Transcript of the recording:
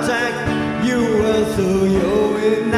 attack. you in